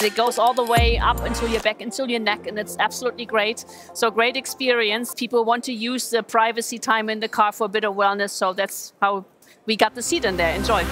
It goes all the way up until your back, until your neck, and it's absolutely great. So great experience. People want to use the privacy time in the car for a bit of wellness, so that's how we got the seat in there. Enjoy.